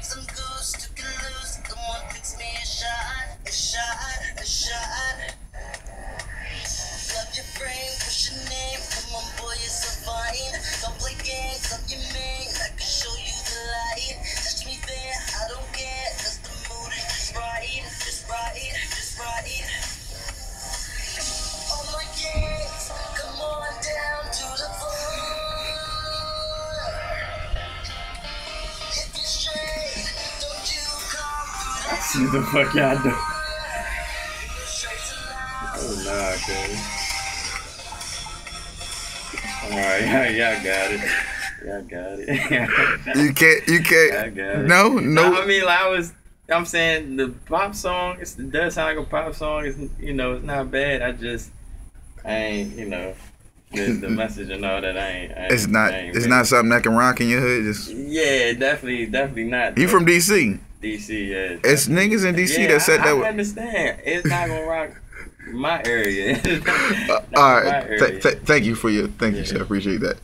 Some good. See the fuck y'all do. Oh nah, cuz. Alright, y'all, y'all got it. Y'all got it. You can't. You can't. got it. No, No, no. I mean, like, I was. I'm saying the pop song. It's, it does sound like a pop song. It's you know, it's not bad. I just, I ain't, you know, the, the message and all that. I ain't. I ain't It's not. Ain't It's really- not something that can rock in your hood. Just Yeah, definitely, definitely not. you from DC. DC? Yeah. It's niggas in DC yeah, that said I, that. I was- understand. It's not gonna rock my area. Uh, Not my area. Th- th- thank you for your. Thank you, Yeah. sir. Appreciate that.